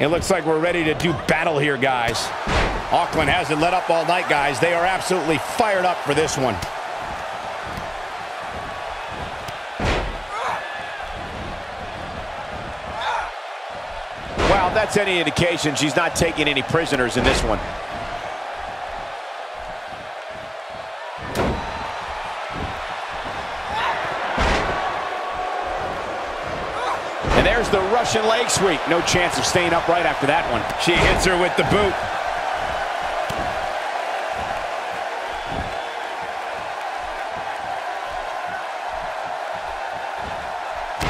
It looks like we're ready to do battle here, guys. Auckland hasn't let up all night, guys. They are absolutely fired up for this one. Wow, that's any indication she's not taking any prisoners in this one. And there's the Russian leg sweep. No chance of staying upright after that one. She hits her with the boot.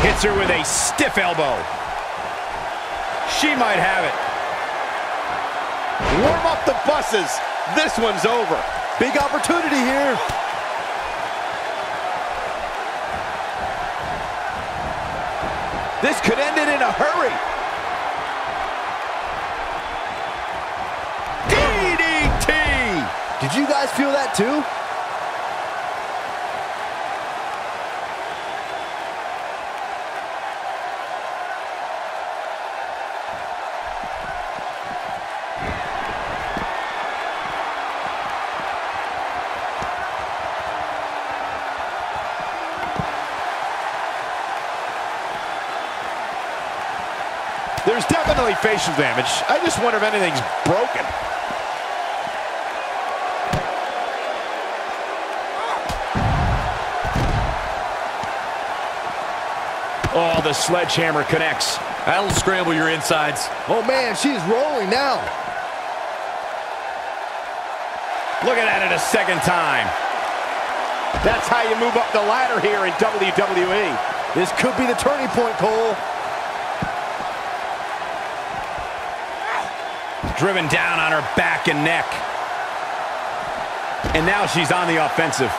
Hits her with a stiff elbow. She might have it. Warm up the buses. This one's over. Big opportunity here. This could end it in a hurry. DDT! Did you guys feel that too? Definitely facial damage. I just wonder if anything's broken. Oh, the sledgehammer connects. That'll scramble your insides. Oh man, she's rolling now. Look at that at a second time. That's how you move up the ladder here in WWE. This could be the turning point, Cole. Driven down on her back and neck. And now she's on the offensive.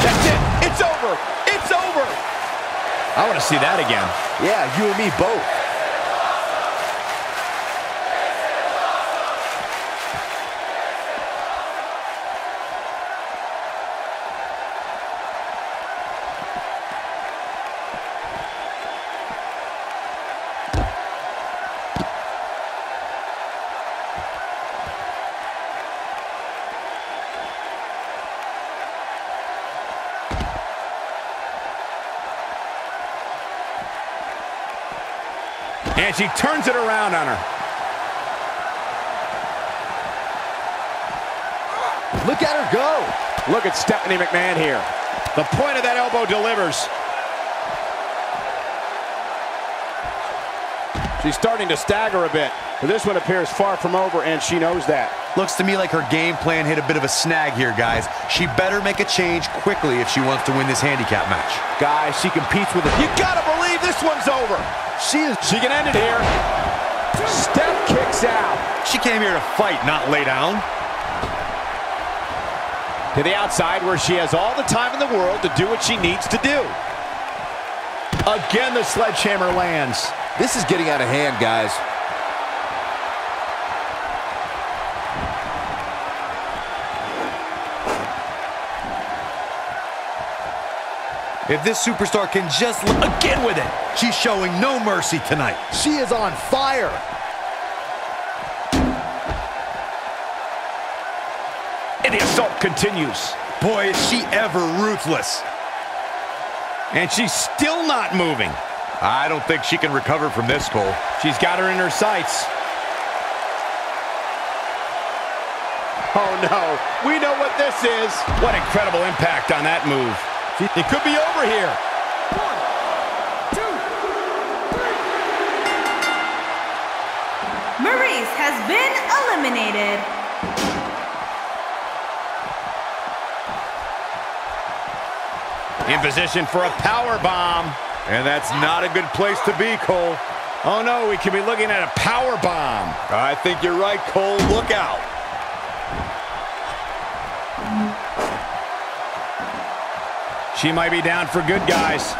That's it. It's over. It's over. I want to see that again. Yeah, you and me both. And she turns it around on her. Look at her go. Look at Stephanie McMahon here. The point of that elbow delivers. She's starting to stagger a bit. But this one appears far from over, and she knows that. Looks to me like her game plan hit a bit of a snag here, guys. She better make a change quickly if she wants to win this handicap match. Guys, she competes with it. You gotta believe this one's over. She is. She can end it here. Steph kicks out. She came here to fight, not lay down. To the outside where she has all the time in the world to do what she needs to do. Again, the sledgehammer lands. This is getting out of hand, guys. If this superstar can just again with it, she's showing no mercy tonight. She is on fire. And the assault continues. Boy, is she ever ruthless. And she's still not moving. I don't think she can recover from this, Cole. She's got her in her sights. Oh no, we know what this is. What incredible impact on that move. It could be over here. One, two, three. Maryse has been eliminated. In position for a power bomb. And that's not a good place to be, Cole. Oh no, we could be looking at a power bomb. I think you're right, Cole. Look out. She might be down for good, guys.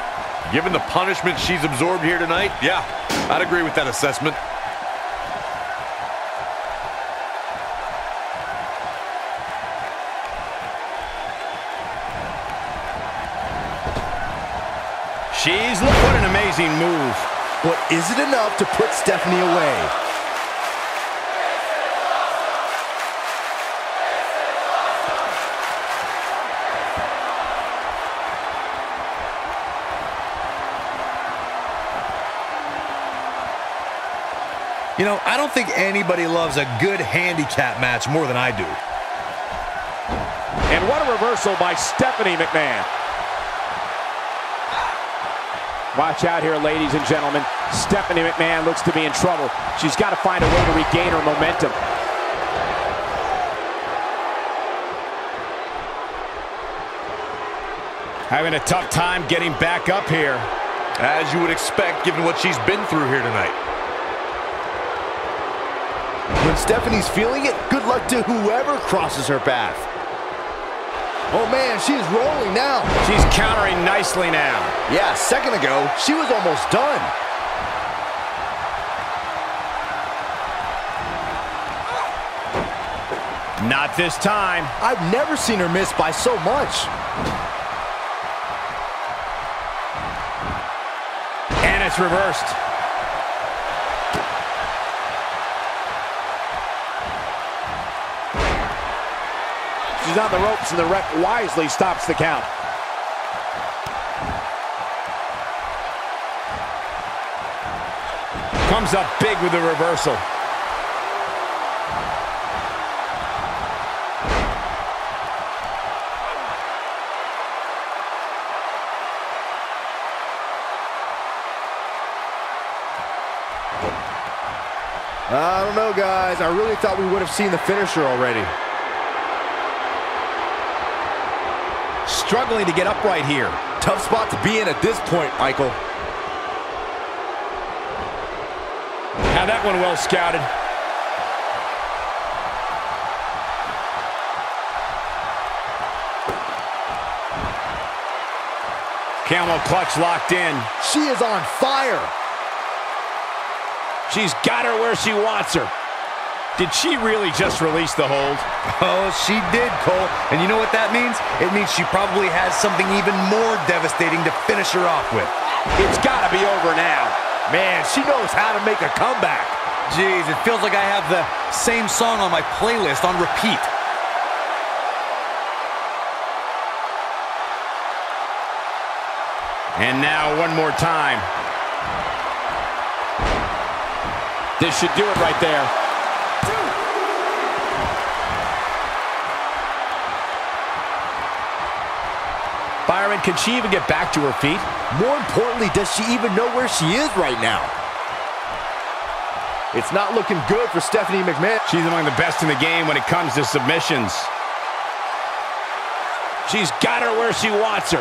Given the punishment she's absorbed here tonight, yeah, I'd agree with that assessment. She's, what an amazing move. But is it enough to put Stephanie away? You know, I don't think anybody loves a good handicap match more than I do. And what a reversal by Stephanie McMahon. Watch out here, ladies and gentlemen. Stephanie McMahon looks to be in trouble. She's got to find a way to regain her momentum. Having a tough time getting back up here. As you would expect, given what she's been through here tonight. When Stephanie's feeling it, good luck to whoever crosses her path. Oh man, she's rolling now. She's countering nicely now. Yeah, a second ago, she was almost done. Not this time. I've never seen her miss by so much. And it's reversed. She's on the ropes and the ref wisely stops the count. Comes up big with the reversal. I don't know, guys. I really thought we would have seen the finisher already. Struggling to get upright here. Tough spot to be in at this point, Michael. Now that one well scouted. Camel clutch locked in. She is on fire. She's got her where she wants her. Did she really just release the hold? Oh, she did, Cole. And you know what that means? It means she probably has something even more devastating to finish her off with. It's got to be over now. Man, she knows how to make a comeback. Jeez, it feels like I have the same song on my playlist on repeat. And now one more time. This should do it right there. Byron, can she even get back to her feet? More importantly, does she even know where she is right now? It's not looking good for Stephanie McMahon. She's among the best in the game when it comes to submissions. She's got her where she wants her.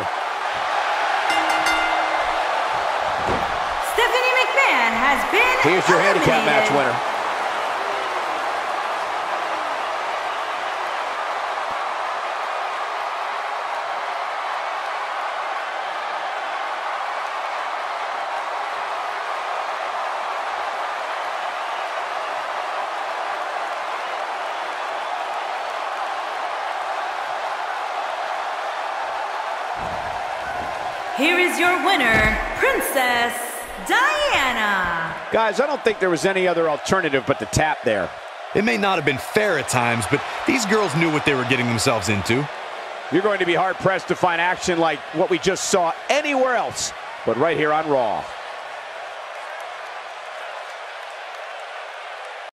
Stephanie McMahon has been Here's your handicap match winner. Here is your winner, Princess Diana. Guys, I don't think there was any other alternative but to tap there. It may not have been fair at times, but these girls knew what they were getting themselves into. You're going to be hard pressed to find action like what we just saw anywhere else, but right here on Raw.